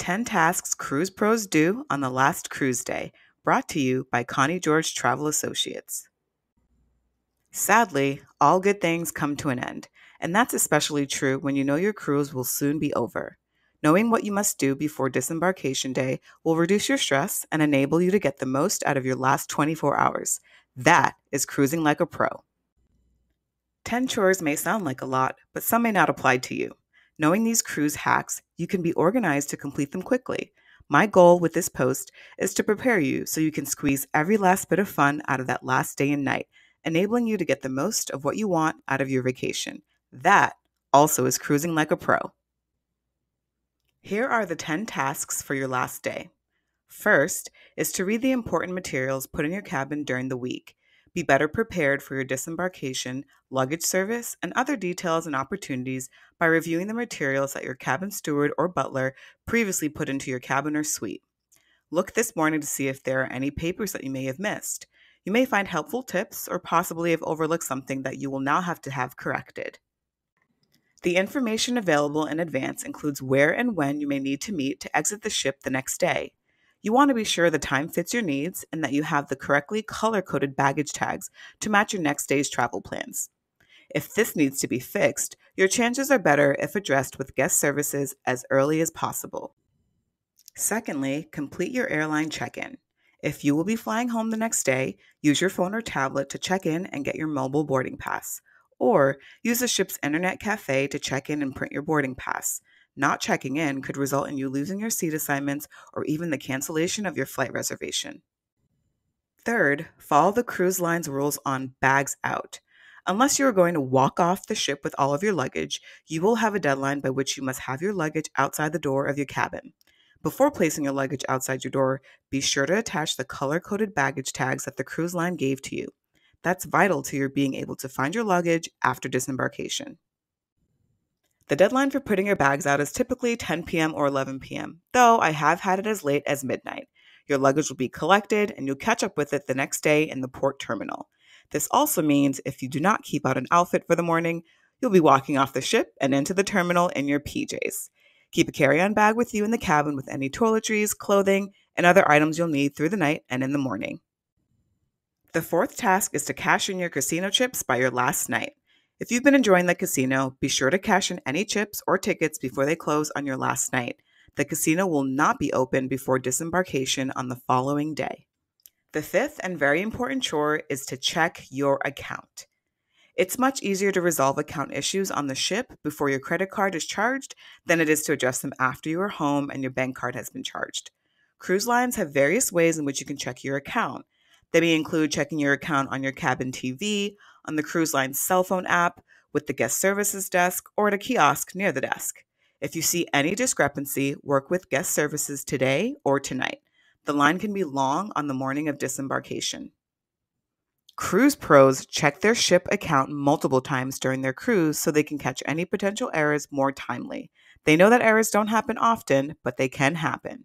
10 Tasks Cruise Pros Do on the Last Cruise Day, brought to you by Connie George Travel Associates. Sadly, all good things come to an end, and that's especially true when you know your cruise will soon be over. Knowing what you must do before disembarkation day will reduce your stress and enable you to get the most out of your last 24 hours. That is cruising like a pro. 10 chores may sound like a lot, but some may not apply to you. Knowing these cruise hacks, you can be organized to complete them quickly. My goal with this post is to prepare you so you can squeeze every last bit of fun out of that last day and night, enabling you to get the most of what you want out of your vacation. That also is cruising like a pro. Here are the 10 tasks for your last day. First is to read the important materials put in your cabin during the week. Be better prepared for your disembarkation, luggage service, and other details and opportunities by reviewing the materials that your cabin steward or butler previously put into your cabin or suite. Look this morning to see if there are any papers that you may have missed. You may find helpful tips or possibly have overlooked something that you will now have to have corrected. The information available in advance includes where and when you may need to meet to exit the ship the next day. You want to be sure the time fits your needs and that you have the correctly color coded baggage tags to match your next day's travel plans. If this needs to be fixed, your chances are better if addressed with guest services as early as possible. Secondly, complete your airline check in. If you will be flying home the next day, use your phone or tablet to check in and get your mobile boarding pass. Or use the ship's internet cafe to check in and print your boarding pass. Not checking in could result in you losing your seat assignments or even the cancellation of your flight reservation. Third, follow the cruise line's rules on bags out. Unless you are going to walk off the ship with all of your luggage, you will have a deadline by which you must have your luggage outside the door of your cabin. Before placing your luggage outside your door, be sure to attach the color coded baggage tags that the cruise line gave to you. That's vital to your being able to find your luggage after disembarkation. The deadline for putting your bags out is typically 10 p.m. or 11 p.m., though I have had it as late as midnight. Your luggage will be collected and you'll catch up with it the next day in the port terminal. This also means if you do not keep out an outfit for the morning, you'll be walking off the ship and into the terminal in your PJs. Keep a carry on bag with you in the cabin with any toiletries, clothing, and other items you'll need through the night and in the morning. The fourth task is to cash in your casino chips by your last night. If you've been enjoying the casino, be sure to cash in any chips or tickets before they close on your last night. The casino will not be open before disembarkation on the following day. The fifth and very important chore is to check your account. It's much easier to resolve account issues on the ship before your credit card is charged than it is to address them after you are home and your bank card has been charged. Cruise lines have various ways in which you can check your account. They may include checking your account on your cabin TV, on the cruise line's cell phone app, with the guest services desk, or at a kiosk near the desk. If you see any discrepancy, work with guest services today or tonight. The line can be long on the morning of disembarkation. Cruise pros check their ship account multiple times during their cruise so they can catch any potential errors more timely. They know that errors don't happen often, but they can happen.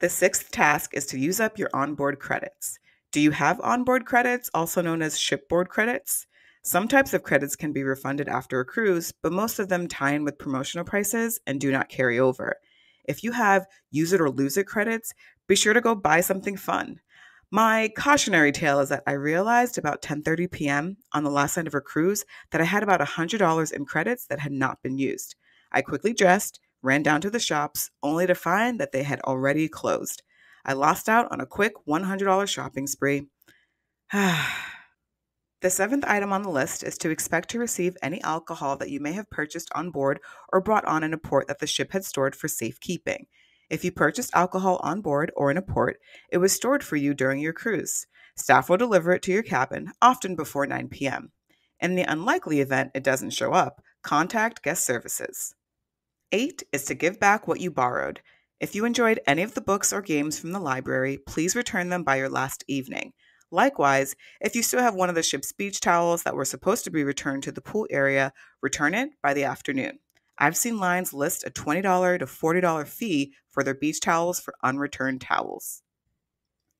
The sixth task is to use up your onboard credits. Do you have onboard credits, also known as shipboard credits? Some types of credits can be refunded after a cruise, but most of them tie in with promotional prices and do not carry over. If you have use it or lose it credits, be sure to go buy something fun. My cautionary tale is that I realized about 10:30 p.m. on the last night of a cruise that I had about $100 in credits that had not been used. I quickly dressed, ran down to the shops, only to find that they had already closed. I lost out on a quick $100 shopping spree. The seventh item on the list is to expect to receive any alcohol that you may have purchased on board or brought on in a port that the ship had stored for safekeeping. If you purchased alcohol on board or in a port, it was stored for you during your cruise. Staff will deliver it to your cabin, often before 9 p.m. In the unlikely event it doesn't show up, contact guest services. Eight is to give back what you borrowed. If you enjoyed any of the books or games from the library, please return them by your last evening. Likewise, if you still have one of the ship's beach towels that were supposed to be returned to the pool area, return it by the afternoon. I've seen lines list a $20 to $40 fee for their beach towels for unreturned towels.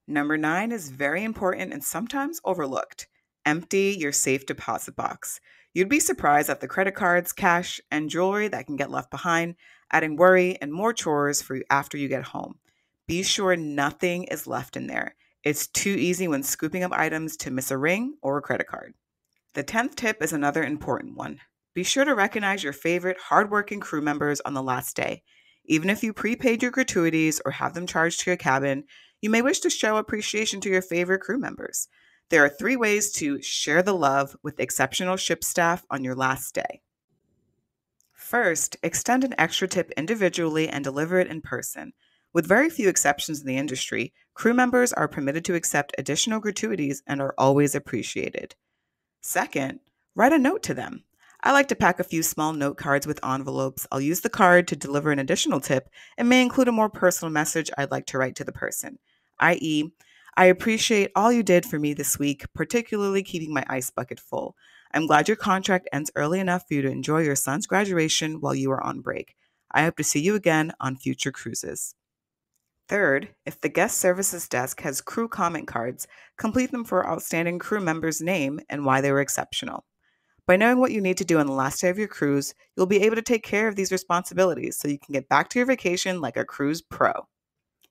Number nine is very important and sometimes overlooked. Empty your safe deposit box. You'd be surprised at the credit cards, cash, and jewelry that can get left behind. adding worry and more chores for you after you get home. Be sure nothing is left in there. It's too easy when scooping up items to miss a ring or a credit card. The 10th tip is another important one. Be sure to recognize your favorite hardworking crew members on the last day. Even if you prepaid your gratuities or have them charged to your cabin, you may wish to show appreciation to your favorite crew members. There are three ways to share the love with exceptional ship staff on your last day. First, extend an extra tip individually and deliver it in person. With very few exceptions in the industry, crew members are permitted to accept additional gratuities and are always appreciated. Second, write a note to them. I like to pack a few small note cards with envelopes. I'll use the card to deliver an additional tip and may include a more personal message I'd like to write to the person, i.e., I appreciate all you did for me this week, particularly keeping my ice bucket full. I'm glad your contract ends early enough for you to enjoy your son's graduation while you are on break. I hope to see you again on future cruises. Third, if the guest services desk has crew comment cards, complete them for outstanding crew member's name and why they were exceptional. By knowing what you need to do on the last day of your cruise, you'll be able to take care of these responsibilities so you can get back to your vacation like a cruise pro.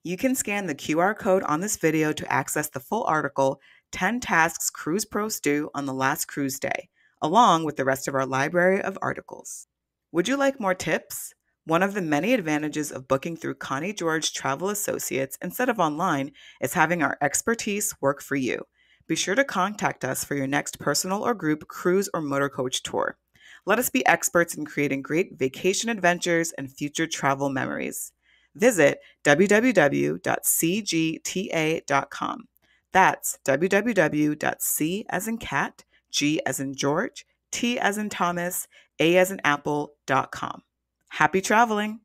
You can scan the QR code on this video to access the full article 10 Tasks Cruise Pros Do on the Last Cruise Day, along with the rest of our library of articles. Would you like more tips? One of the many advantages of booking through Connie George Travel Associates instead of online is having our expertise work for you. Be sure to contact us for your next personal or group cruise or motor coach tour. Let us be experts in creating great vacation adventures and future travel memories. Visit www.cgta.com. That's www.c as in cat, G as in George, T as in Thomas, A as in apple.com. Happy traveling!